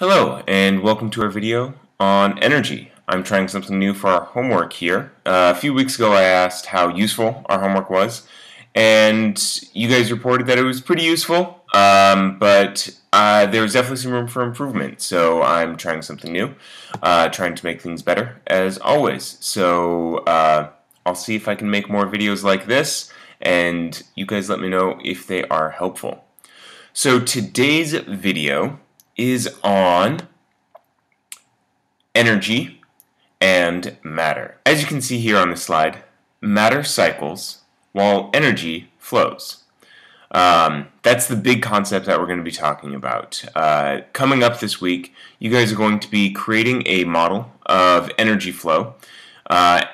Hello and welcome to our video on energy. I'm trying something new for our homework here. Uh, a few weeks ago I asked how useful our homework was and you guys reported that it was pretty useful um, but uh, there was definitely some room for improvement so I'm trying something new, uh, trying to make things better as always. So uh, I'll see if I can make more videos like this and you guys let me know if they are helpful. So today's video is on energy and matter. As you can see here on the slide, matter cycles while energy flows. Um, that's the big concept that we're going to be talking about. Uh, coming up this week, you guys are going to be creating a model of energy flow uh,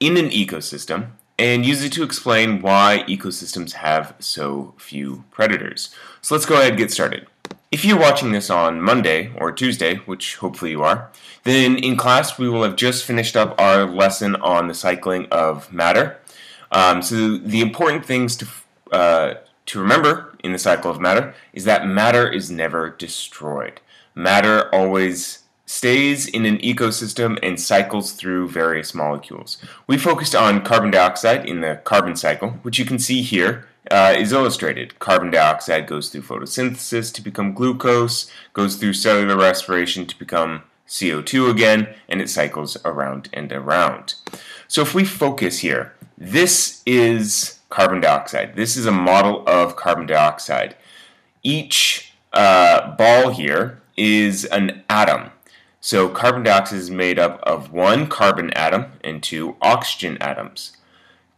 in an ecosystem and use it to explain why ecosystems have so few predators. So let's go ahead and get started. If you're watching this on Monday or Tuesday, which hopefully you are, then in class we will have just finished up our lesson on the cycling of matter. Um, so the important things to uh, to remember in the cycle of matter is that matter is never destroyed. Matter always stays in an ecosystem and cycles through various molecules. We focused on carbon dioxide in the carbon cycle, which you can see here uh, is illustrated. Carbon dioxide goes through photosynthesis to become glucose, goes through cellular respiration to become CO2 again, and it cycles around and around. So if we focus here, this is carbon dioxide. This is a model of carbon dioxide. Each uh, ball here is an atom. So carbon dioxide is made up of one carbon atom and two oxygen atoms.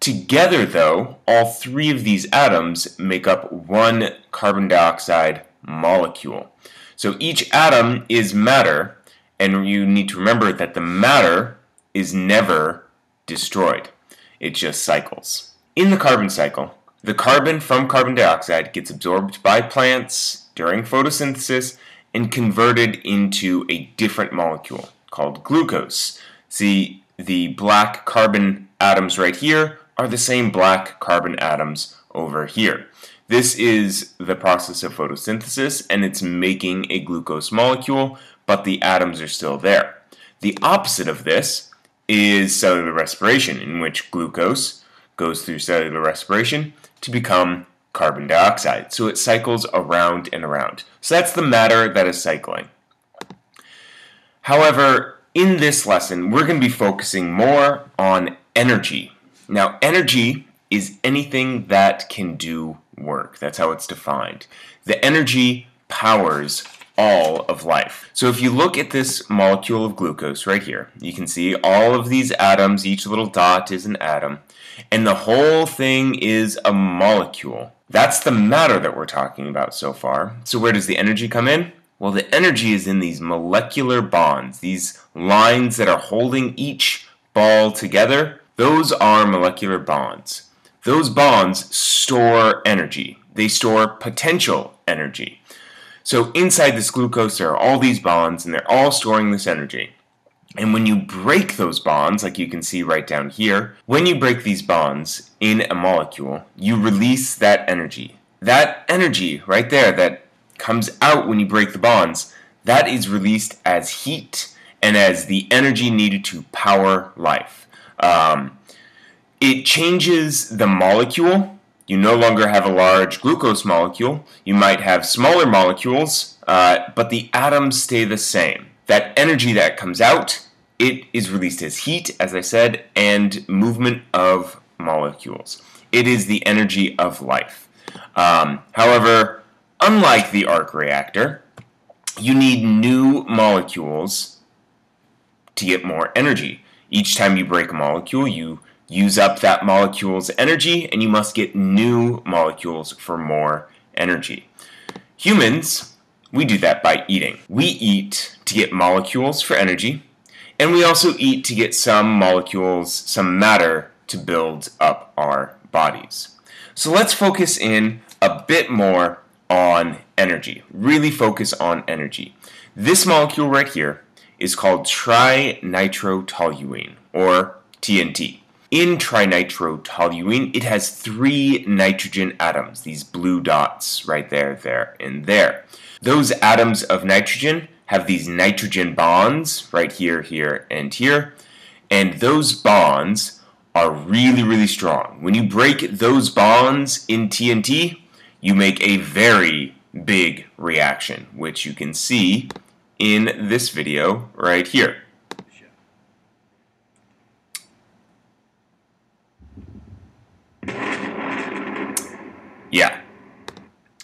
Together, though, all three of these atoms make up one carbon dioxide molecule. So each atom is matter, and you need to remember that the matter is never destroyed. It just cycles. In the carbon cycle, the carbon from carbon dioxide gets absorbed by plants during photosynthesis and converted into a different molecule called glucose. See, the black carbon atoms right here are the same black carbon atoms over here. This is the process of photosynthesis and it's making a glucose molecule, but the atoms are still there. The opposite of this is cellular respiration, in which glucose goes through cellular respiration to become carbon dioxide. So it cycles around and around. So that's the matter that is cycling. However, in this lesson, we're going to be focusing more on energy now, energy is anything that can do work. That's how it's defined. The energy powers all of life. So if you look at this molecule of glucose right here, you can see all of these atoms, each little dot is an atom, and the whole thing is a molecule. That's the matter that we're talking about so far. So where does the energy come in? Well, the energy is in these molecular bonds, these lines that are holding each ball together those are molecular bonds. Those bonds store energy. They store potential energy. So inside this glucose, there are all these bonds, and they're all storing this energy. And when you break those bonds, like you can see right down here, when you break these bonds in a molecule, you release that energy. That energy right there that comes out when you break the bonds, that is released as heat and as the energy needed to power life. Um, it changes the molecule. You no longer have a large glucose molecule. You might have smaller molecules, uh, but the atoms stay the same. That energy that comes out, it is released as heat, as I said, and movement of molecules. It is the energy of life. Um, however, unlike the arc reactor, you need new molecules to get more energy. Each time you break a molecule, you use up that molecule's energy, and you must get new molecules for more energy. Humans, we do that by eating. We eat to get molecules for energy, and we also eat to get some molecules, some matter, to build up our bodies. So let's focus in a bit more on energy. Really focus on energy. This molecule right here is called trinitrotoluene, or TNT. In trinitrotoluene, it has three nitrogen atoms, these blue dots right there, there, and there. Those atoms of nitrogen have these nitrogen bonds right here, here, and here. And those bonds are really, really strong. When you break those bonds in TNT, you make a very big reaction, which you can see in this video right here. Yeah.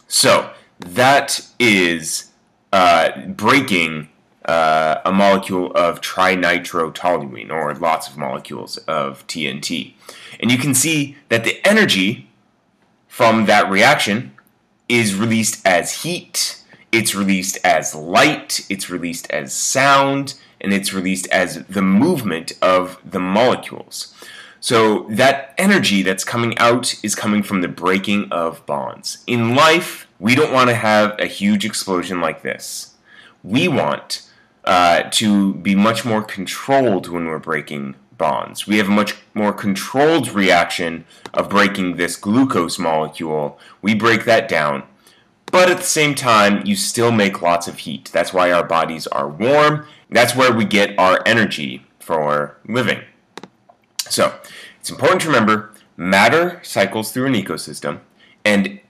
So that is uh, breaking uh, a molecule of trinitrotoluene, or lots of molecules of TNT. And you can see that the energy from that reaction is released as heat, it's released as light, it's released as sound, and it's released as the movement of the molecules. So that energy that's coming out is coming from the breaking of bonds. In life, we don't want to have a huge explosion like this. We want uh, to be much more controlled when we're breaking bonds. We have a much more controlled reaction of breaking this glucose molecule. We break that down. But at the same time, you still make lots of heat. That's why our bodies are warm. That's where we get our energy for living. So, it's important to remember matter cycles through an ecosystem, and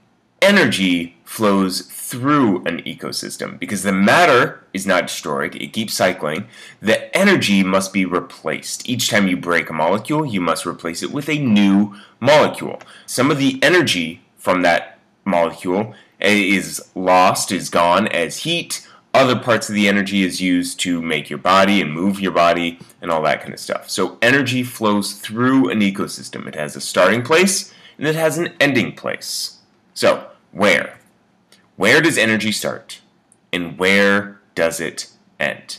energy flows through an ecosystem because the matter is not destroyed, it keeps cycling. The energy must be replaced. Each time you break a molecule, you must replace it with a new molecule. Some of the energy from that molecule is lost, is gone as heat. Other parts of the energy is used to make your body and move your body and all that kind of stuff. So energy flows through an ecosystem. It has a starting place and it has an ending place. So, where? Where does energy start? And where does it end?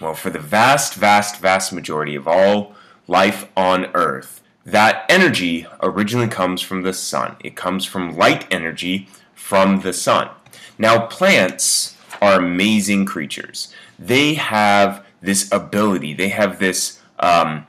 Well, for the vast, vast, vast majority of all life on Earth, that energy originally comes from the sun. It comes from light energy from the sun. Now, plants are amazing creatures. They have this ability, they have this. Um,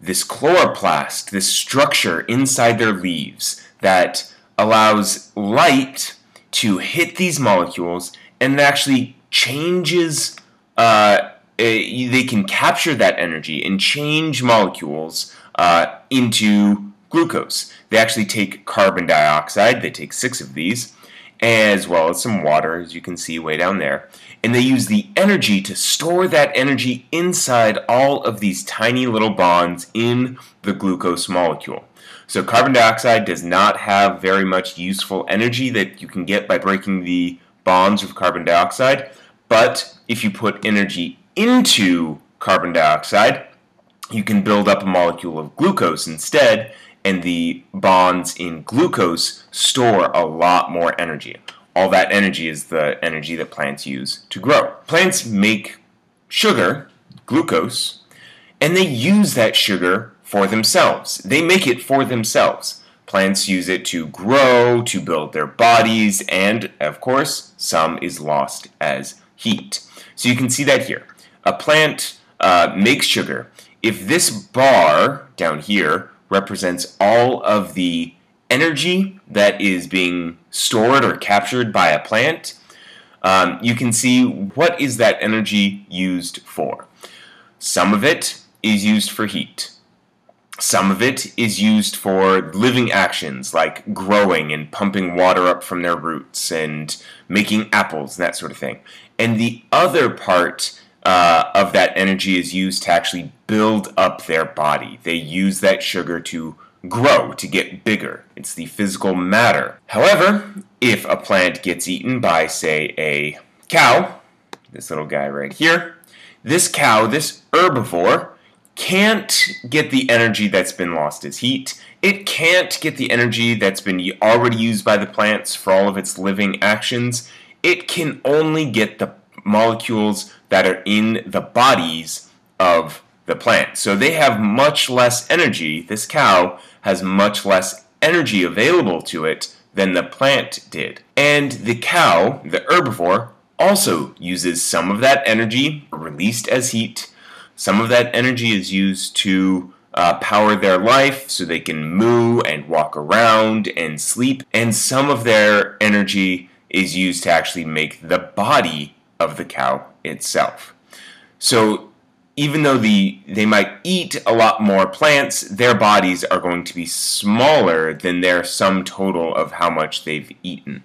this chloroplast, this structure inside their leaves that allows light to hit these molecules and it actually changes uh, they can capture that energy and change molecules uh, into glucose. They actually take carbon dioxide, they take six of these, as well as some water, as you can see way down there, and they use the energy to store that energy inside all of these tiny little bonds in the glucose molecule. So carbon dioxide does not have very much useful energy that you can get by breaking the bonds of carbon dioxide, but if you put energy into carbon dioxide, you can build up a molecule of glucose instead, and the bonds in glucose store a lot more energy. All that energy is the energy that plants use to grow. Plants make sugar, glucose, and they use that sugar for themselves. They make it for themselves. Plants use it to grow, to build their bodies, and, of course, some is lost as heat. So you can see that here. A plant uh, makes sugar. If this bar down here represents all of the energy that is being stored or captured by a plant, um, you can see what is that energy used for. Some of it is used for heat. Some of it is used for living actions like growing and pumping water up from their roots and making apples and that sort of thing. And the other part uh, of that energy is used to actually build up their body. They use that sugar to grow, to get bigger. It's the physical matter. However, if a plant gets eaten by, say, a cow, this little guy right here, this cow, this herbivore, can't get the energy that's been lost as heat. It can't get the energy that's been already used by the plants for all of its living actions. It can only get the molecules that are in the bodies of the plant. So they have much less energy. This cow has much less energy available to it than the plant did. And the cow, the herbivore, also uses some of that energy released as heat some of that energy is used to uh, power their life so they can moo and walk around and sleep, and some of their energy is used to actually make the body of the cow itself. So even though the they might eat a lot more plants, their bodies are going to be smaller than their sum total of how much they've eaten.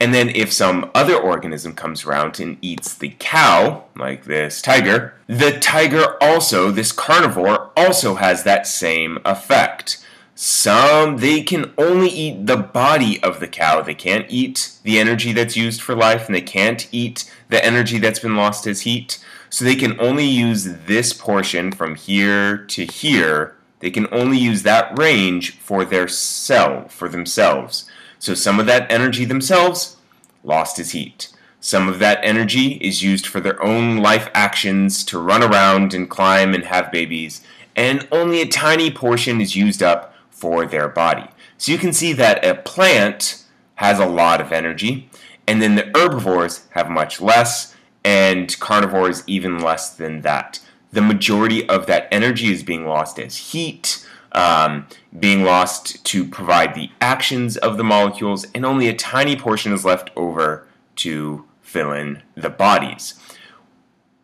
And then if some other organism comes around and eats the cow, like this tiger, the tiger also, this carnivore, also has that same effect. Some, they can only eat the body of the cow. They can't eat the energy that's used for life, and they can't eat the energy that's been lost as heat. So they can only use this portion from here to here. They can only use that range for their cell, for themselves. So some of that energy themselves lost as heat. Some of that energy is used for their own life actions to run around and climb and have babies, and only a tiny portion is used up for their body. So you can see that a plant has a lot of energy, and then the herbivores have much less and carnivores even less than that. The majority of that energy is being lost as heat, um, being lost to provide the actions of the molecules, and only a tiny portion is left over to fill in the bodies.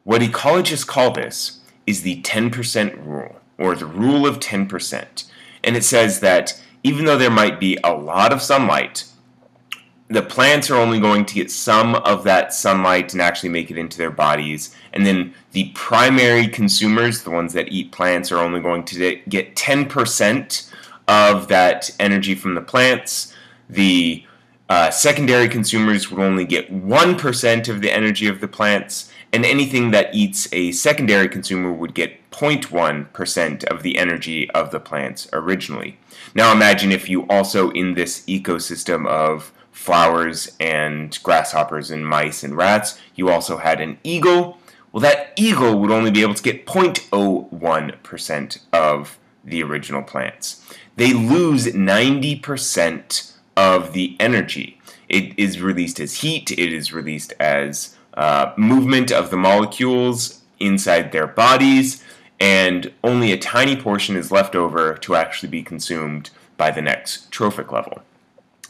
What ecologists call this is the 10% rule, or the rule of 10%. And it says that even though there might be a lot of sunlight, the plants are only going to get some of that sunlight and actually make it into their bodies. And then the primary consumers, the ones that eat plants, are only going to get 10% of that energy from the plants. The uh, secondary consumers would only get 1% of the energy of the plants. And anything that eats a secondary consumer would get 0.1% of the energy of the plants originally. Now imagine if you also, in this ecosystem of flowers and grasshoppers and mice and rats. You also had an eagle. Well, that eagle would only be able to get 0.01% of the original plants. They lose 90% of the energy. It is released as heat, it is released as uh, movement of the molecules inside their bodies, and only a tiny portion is left over to actually be consumed by the next trophic level.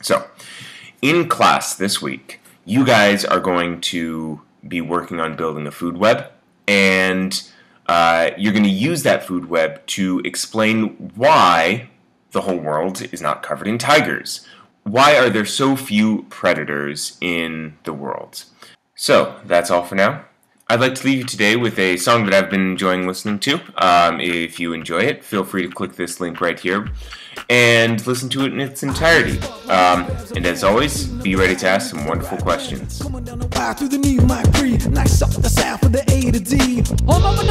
So, in class this week, you guys are going to be working on building a food web, and uh, you're going to use that food web to explain why the whole world is not covered in tigers. Why are there so few predators in the world? So, that's all for now. I'd like to leave you today with a song that I've been enjoying listening to. Um, if you enjoy it, feel free to click this link right here and listen to it in its entirety. Um, and as always, be ready to ask some wonderful questions. Home of the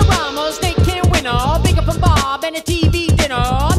Ramos, they can win all. Big up from Bob and a TV dinner.